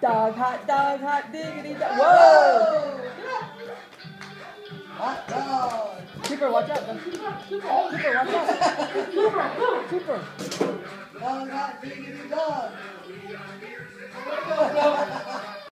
Dog, hot dog, hot diggity dog. Whoa! Hot dog. Cooper, watch out. Cooper, watch out. Cooper. Dog, hot diggity dog.